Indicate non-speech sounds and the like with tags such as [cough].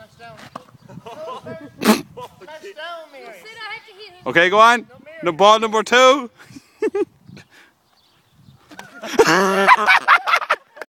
[laughs] Okay, go on. The ball number two. [laughs]